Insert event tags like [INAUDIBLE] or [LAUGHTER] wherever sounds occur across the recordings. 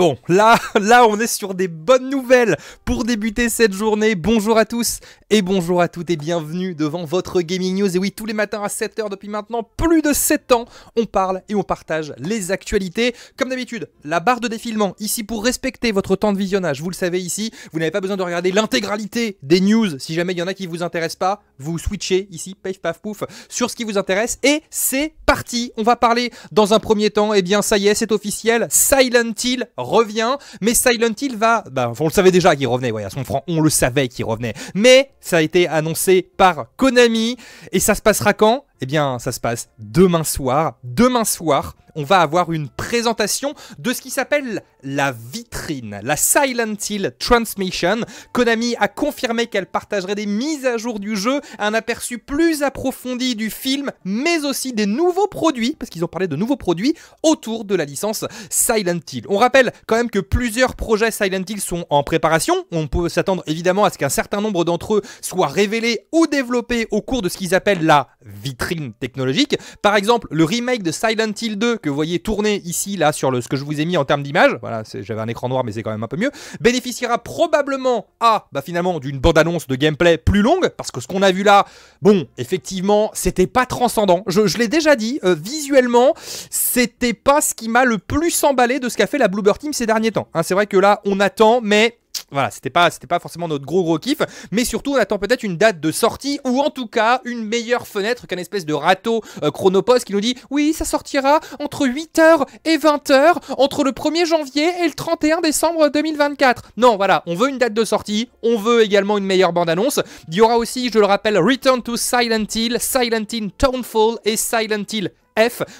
Bon, là, [LAUGHS] là, on est sur des bonnes nouvelles pour débuter cette journée. Bonjour à tous et bonjour à toutes et bienvenue devant votre Gaming News. Et oui, tous les matins à 7h depuis maintenant plus de 7 ans, on parle et on partage les actualités. Comme d'habitude, la barre de défilement ici pour respecter votre temps de visionnage. Vous le savez ici, vous n'avez pas besoin de regarder l'intégralité des news. Si jamais il y en a qui vous intéressent pas, vous switchez ici, paf paf pouf, sur ce qui vous intéresse. Et c'est parti. On va parler dans un premier temps, eh bien ça y est, c'est officiel, Silent Hill revient, mais Silent Hill va, bah, on le savait déjà qu'il revenait, ouais, à son franc, on le savait qu'il revenait, mais ça a été annoncé par Konami, et ça se passera quand? Eh bien, ça se passe demain soir, demain soir, on va avoir une présentation de ce qui s'appelle la vitrine, la Silent Hill Transmission. Konami a confirmé qu'elle partagerait des mises à jour du jeu, un aperçu plus approfondi du film, mais aussi des nouveaux produits, parce qu'ils ont parlé de nouveaux produits autour de la licence Silent Hill. On rappelle quand même que plusieurs projets Silent Hill sont en préparation. On peut s'attendre évidemment à ce qu'un certain nombre d'entre eux soient révélés ou développés au cours de ce qu'ils appellent la vitrine technologique. Par exemple, le remake de Silent Hill 2 que vous voyez tourner ici, là, sur le, ce que je vous ai mis en termes d'image, voilà, j'avais un écran noir, mais c'est quand même un peu mieux, bénéficiera probablement à, bah finalement, d'une bande-annonce de gameplay plus longue, parce que ce qu'on a vu là, bon, effectivement, c'était pas transcendant. Je, l'ai déjà dit, euh, visuellement, c'était pas ce qui m'a le plus emballé de ce qu'a fait la Bluebird Team ces derniers temps. Hein, c'est vrai que là, on attend, mais voilà, c'était pas, c'était pas forcément notre gros gros kiff, mais surtout on attend peut-être une date de sortie ou en tout cas une meilleure fenêtre qu'un espèce de râteau euh, chronopost qui nous dit oui, ça sortira entre 8h et 20h entre le 1er janvier et le 31 décembre 2024. Non, voilà, on veut une date de sortie, on veut également une meilleure bande-annonce. Il y aura aussi, je le rappelle, Return to Silent Hill, Silent Hill Townfall et Silent Hill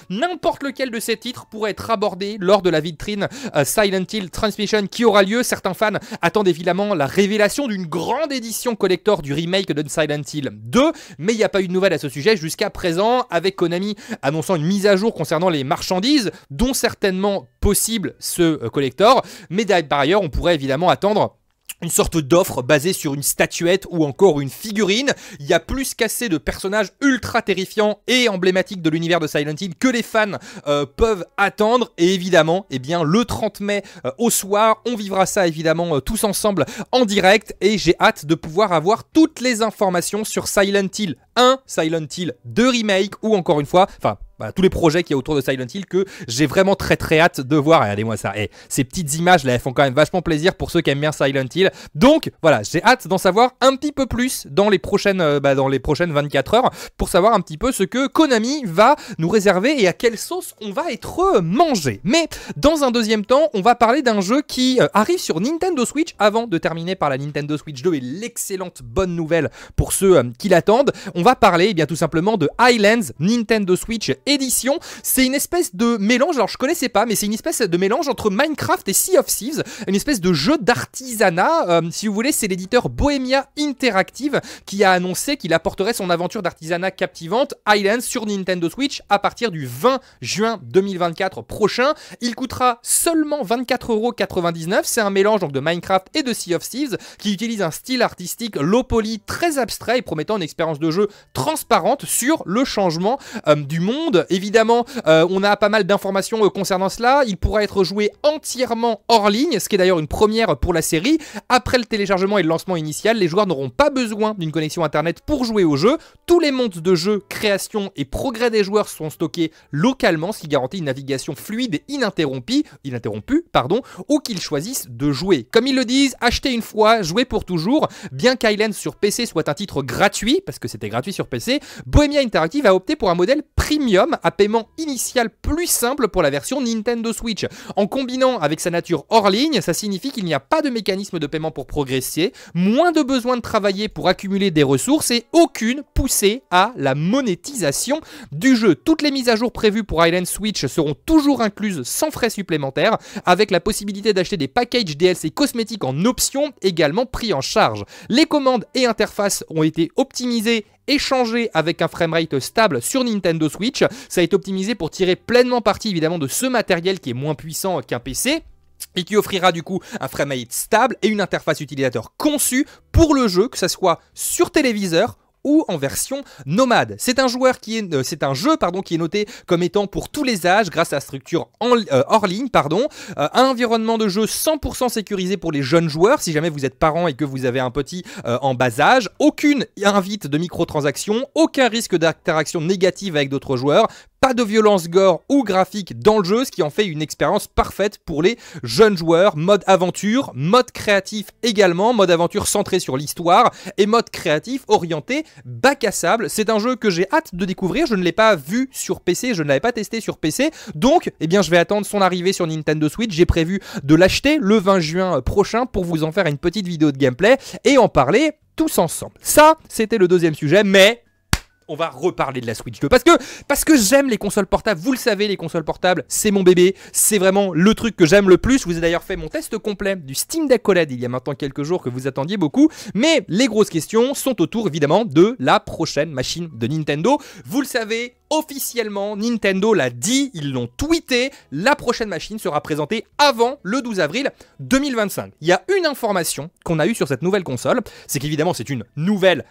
N'importe lequel de ces titres pourrait être abordé lors de la vitrine euh, Silent Hill Transmission qui aura lieu. Certains fans attendent évidemment la révélation d'une grande édition collector du remake de Silent Hill 2, mais il n'y a pas eu de nouvelles à ce sujet jusqu'à présent, avec Konami annonçant une mise à jour concernant les marchandises, dont certainement possible ce euh, collector, mais par ailleurs on pourrait évidemment attendre une sorte d'offre basée sur une statuette ou encore une figurine. Il y a plus qu'assez de personnages ultra terrifiants et emblématiques de l'univers de Silent Hill que les fans euh, peuvent attendre. Et évidemment, eh bien, le 30 mai euh, au soir, on vivra ça évidemment euh, tous ensemble en direct. Et j'ai hâte de pouvoir avoir toutes les informations sur Silent Hill 1, Silent Hill 2 Remake ou encore une fois, enfin tous les projets qui y a autour de Silent Hill que j'ai vraiment très très hâte de voir. Regardez-moi ça. Eh, ces petites images là, elles font quand même vachement plaisir pour ceux qui aiment bien Silent Hill. Donc voilà, j'ai hâte d'en savoir un petit peu plus dans les prochaines, euh, bah, dans les prochaines 24 heures pour savoir un petit peu ce que Konami va nous réserver et à quelle sauce on va être mangé. Mais dans un deuxième temps, on va parler d'un jeu qui euh, arrive sur Nintendo Switch avant de terminer par la Nintendo Switch 2 et l'excellente bonne nouvelle pour ceux euh, qui l'attendent. On va parler eh bien tout simplement de Highlands Nintendo Switch édition. C'est une espèce de mélange, alors je connaissais pas, mais c'est une espèce de mélange entre Minecraft et Sea of Thieves, une espèce de jeu d'artisanat. Euh, si vous voulez, c'est l'éditeur Bohemia Interactive qui a annoncé qu'il apporterait son aventure d'artisanat captivante Islands sur Nintendo Switch à partir du 20 juin 2024 prochain. Il coûtera seulement 24,99€. C'est un mélange donc de Minecraft et de Sea of Thieves qui utilise un style artistique low poly très abstrait et promettant une expérience de jeu transparente sur le changement euh, du monde Évidemment, euh, on a pas mal d'informations euh, concernant cela. Il pourra être joué entièrement hors ligne, ce qui est d'ailleurs une première pour la série. Après le téléchargement et le lancement initial, les joueurs n'auront pas besoin d'une connexion internet pour jouer au jeu. Tous les mondes de jeu, création et progrès des joueurs sont stockés localement, ce qui garantit une navigation fluide et ininterrompue, ininterrompue pardon, ou qu'ils choisissent de jouer. Comme ils le disent, acheter une fois, jouer pour toujours. Bien qu'Islands sur PC soit un titre gratuit, parce que c'était gratuit sur PC, Bohemia Interactive a opté pour un modèle premium à paiement initial plus simple pour la version Nintendo Switch. En combinant avec sa nature hors ligne, ça signifie qu'il n'y a pas de mécanisme de paiement pour progresser, moins de besoin de travailler pour accumuler des ressources et aucune poussée à la monétisation du jeu. Toutes les mises à jour prévues pour Island Switch seront toujours incluses sans frais supplémentaires, avec la possibilité d'acheter des packages DLC cosmétiques en option également pris en charge. Les commandes et interfaces ont été optimisées échanger avec un framerate stable sur Nintendo Switch. Ça été optimisé pour tirer pleinement parti évidemment de ce matériel qui est moins puissant qu'un PC et qui offrira du coup un framerate stable et une interface utilisateur conçue pour le jeu, que ce soit sur téléviseur ou en version nomade. C'est un joueur qui est, euh, c'est un jeu pardon qui est noté comme étant pour tous les âges grâce à la structure euh, hors ligne pardon, un environnement de jeu 100% sécurisé pour les jeunes joueurs si jamais vous êtes parent et que vous avez un petit en bas âge, aucune invite de microtransactions, aucun risque d'interaction négative avec d'autres joueurs, pas de violence gore ou graphique dans le jeu, ce qui en fait une expérience parfaite pour les jeunes joueurs. Mode aventure, mode créatif également, mode aventure centré sur l'histoire et mode créatif orienté bac à sable. C'est un jeu que j'ai hâte de découvrir, je ne l'ai pas vu sur PC, je ne l'avais pas testé sur PC, donc eh bien je vais attendre son arrivée sur Nintendo Switch. J'ai prévu de l'acheter le 20 juin prochain pour vous en faire une petite vidéo de gameplay et en parler tous ensemble. Ça, c'était le deuxième sujet, mais on va reparler de la Switch 2 parce que parce que j'aime les consoles portables. Vous le savez, les consoles portables, c'est mon bébé, c'est vraiment le truc que j'aime le plus. Je vous ai d'ailleurs fait mon test complet du Steam Deck OLED il y a maintenant quelques jours que vous attendiez beaucoup, mais les grosses questions sont autour évidemment de la prochaine machine de Nintendo. Vous le savez, officiellement, Nintendo l'a dit, ils l'ont tweeté, la prochaine machine sera présentée avant le 12 avril 2025. Il y a une information qu'on a eue sur cette nouvelle console, c'est qu'évidemment c'est une nouvelle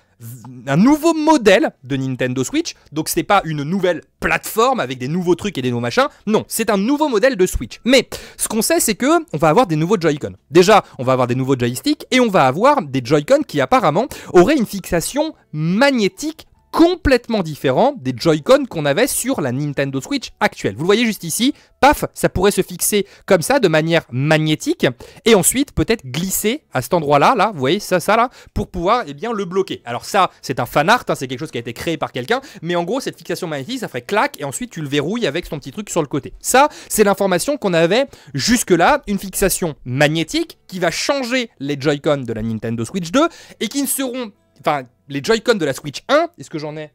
un nouveau modèle de Nintendo Switch. Donc c'est pas une nouvelle plateforme avec des nouveaux trucs et des nouveaux machins. Non, c'est un nouveau modèle de Switch. Mais ce qu'on sait, c'est que on va avoir des nouveaux Joy-Con. Déjà, on va avoir des nouveaux joysticks et on va avoir des Joy-Con qui apparemment auraient une fixation magnétique complètement différent des Joy-Con qu'on avait sur la Nintendo Switch actuelle. Vous le voyez juste ici, paf, ça pourrait se fixer comme ça de manière magnétique et ensuite peut-être glisser à cet endroit-là, là, vous voyez ça, ça là, pour pouvoir eh bien le bloquer. Alors ça, c'est un fan art, hein, c'est quelque chose qui a été créé par quelqu'un, mais en gros cette fixation magnétique, ça ferait clac et ensuite tu le verrouilles avec son petit truc sur le côté. Ça, c'est l'information qu'on avait jusque-là, une fixation magnétique qui va changer les Joy-Con de la Nintendo Switch 2 et qui ne seront enfin, les Joy-Con de la Switch 1, est-ce que j'en ai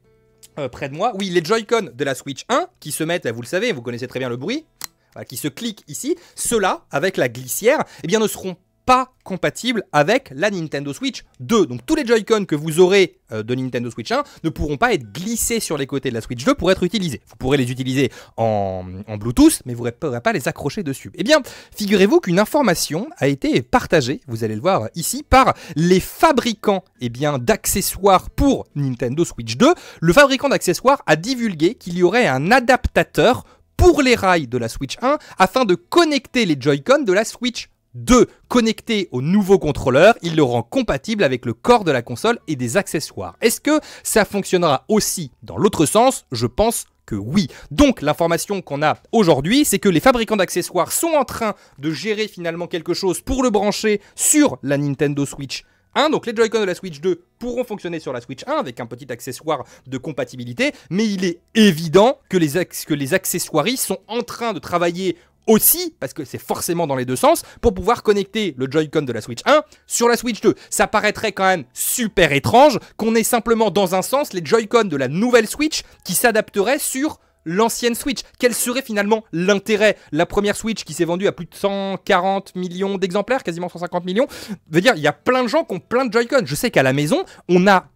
euh, près de moi Oui, les Joy-Con de la Switch 1, qui se mettent, vous le savez, vous connaissez très bien le bruit, qui se cliquent ici, ceux-là, avec la glissière, eh bien, ne seront pas compatible avec la Nintendo Switch 2. Donc tous les Joy-Con que vous aurez euh, de Nintendo Switch 1 ne pourront pas être glissés sur les côtés de la Switch 2 pour être utilisés. Vous pourrez les utiliser en, Bluetooth, mais vous ne pourrez pas les accrocher dessus. Eh bien, figurez-vous qu'une information a été partagée, vous allez le voir ici, par les fabricants eh d'accessoires pour Nintendo Switch 2. Le fabricant d'accessoires a divulgué qu'il y aurait un adaptateur pour les rails de la Switch 1 afin de connecter les Joy-Con de la Switch 2. Connecté au nouveau contrôleur, il le rend compatible avec le corps de la console et des accessoires. Est-ce que ça fonctionnera aussi dans l'autre sens? Je pense que oui. Donc l'information qu'on a aujourd'hui, c'est que les fabricants d'accessoires sont en train de gérer finalement quelque chose pour le brancher sur la Nintendo Switch 1. Donc les Joy-Con de la Switch 2 pourront fonctionner sur la Switch 1 avec un petit accessoire de compatibilité, mais il est évident que les, que sont en train de travailler aussi, parce que c'est forcément dans les deux sens, pour pouvoir connecter le Joy-Con de la Switch 1 sur la Switch 2. Ça paraîtrait quand même super étrange qu'on ait simplement dans un sens les Joy-Con de la nouvelle Switch qui s'adapteraient sur l'ancienne Switch. Quel serait finalement l'intérêt? La première Switch qui s'est vendue à plus de 140 millions d'exemplaires, quasiment 150 millions, veut dire il y a plein de gens qui ont plein de Joy-Con. Je sais qu'à la maison, on a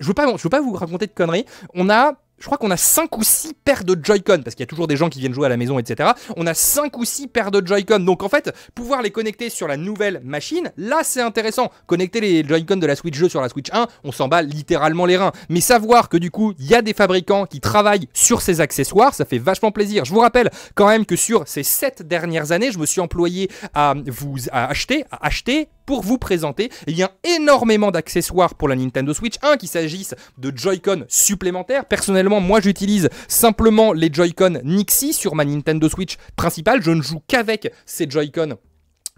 je veux veux pas vous raconter de conneries, on a je crois qu'on a 5 ou 6 paires de Joy-Con, parce qu'il y a toujours des gens qui viennent jouer à la maison, etc. On a 5 ou 6 paires de Joy-Con. Donc en fait, pouvoir les connecter sur la nouvelle machine, là c'est intéressant. Connecter les Joy-Con de la Switch 2 sur la Switch 1, on s'en bat littéralement les reins. Mais savoir que du coup, il y a des fabricants qui travaillent sur ces accessoires, ça fait vachement plaisir. Je vous rappelle quand même que sur ces 7 dernières années, je me suis employé à vous à acheter, à acheter pour vous présenter il y a énormément d'accessoires pour la Nintendo Switch. Un, qu'il s'agisse de Joy-Con supplémentaires. Personnellement, moi j'utilise simplement les Joy-Con Nixie sur ma Nintendo Switch principale. Je ne joue qu'avec ces Joy-Con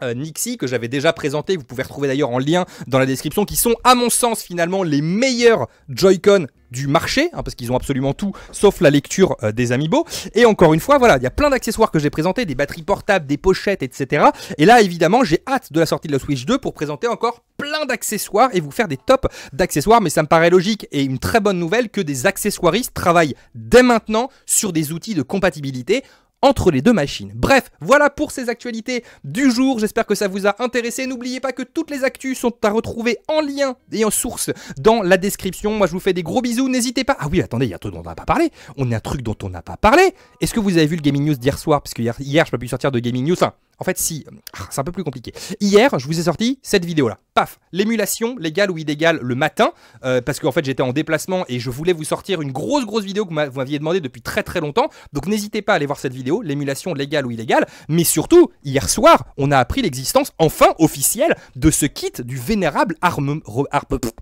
euh, Nixie que j'avais déjà présenté, vous pouvez retrouver d'ailleurs en lien dans la description, qui sont à mon sens finalement les meilleurs Joy-Con du marché, hein, parce qu'ils ont absolument tout, sauf la lecture euh, des amiibo. Et encore une fois, voilà, il y a plein d'accessoires que j'ai présentés, des batteries portables, des pochettes, etc. Et là, évidemment, j'ai hâte de la sortie de la Switch 2 pour présenter encore plein d'accessoires et vous faire des tops d'accessoires. Mais ça me paraît logique et une très bonne nouvelle que des accessoiristes travaillent dès maintenant sur des outils de compatibilité entre les deux machines. Bref, voilà pour ces actualités du jour. J'espère que ça vous a intéressé. N'oubliez pas que toutes les actus sont à retrouver en lien et en source dans la description. Moi, je vous fais des gros bisous. N'hésitez pas. Ah oui, attendez, il y a un truc dont on n'a pas parlé. On a un truc dont on n'a pas parlé. Est-ce que vous avez vu le Gaming News d'hier soir? Parce que hier, je n'ai pas pu sortir de Gaming News. En fait, si, ah, c'est un peu plus compliqué. Hier, je vous ai sorti cette vidéo-là. Paf, l'émulation, légale ou illégale, le matin, euh, parce qu'en fait, j'étais en déplacement et je voulais vous sortir une grosse, grosse vidéo que vous m'aviez demandé depuis très, très longtemps. Donc, n'hésitez pas à aller voir cette vidéo, l'émulation légale ou illégale. Mais surtout, hier soir, on a appris l'existence, enfin officielle, de ce kit du vénérable arme...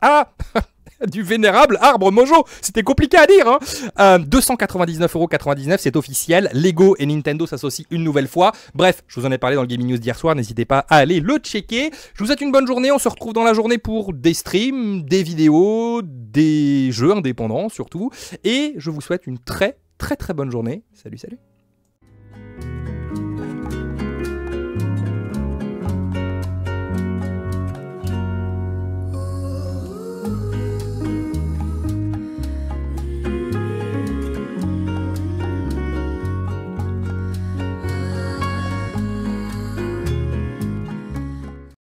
ah [LAUGHS] [LAUGHS] du vénérable arbre mojo. C'était compliqué à dire. Hein euh, 299,99€, c'est officiel. Lego et Nintendo s'associent une nouvelle fois. Bref, je vous en ai parlé dans le Gaming News d'hier soir. N'hésitez pas à aller le checker. Je vous souhaite une bonne journée. On se retrouve dans la journée pour des streams, des vidéos, des jeux indépendants surtout. Et je vous souhaite une très très très bonne journée. Salut, salut.